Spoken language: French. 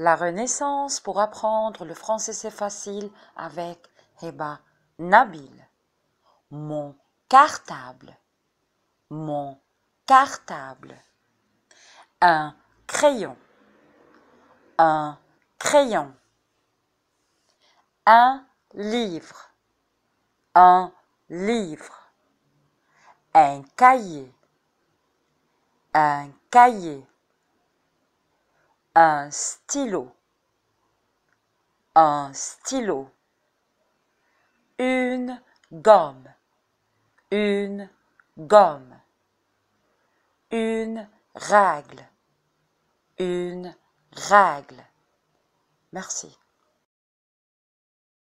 La Renaissance pour apprendre le français c'est facile avec Heba Nabil. Mon cartable. Mon cartable. Un crayon. Un crayon. Un livre. Un livre. Un cahier. Un cahier un stylo, un stylo, une gomme, une gomme, une règle, une règle. Merci.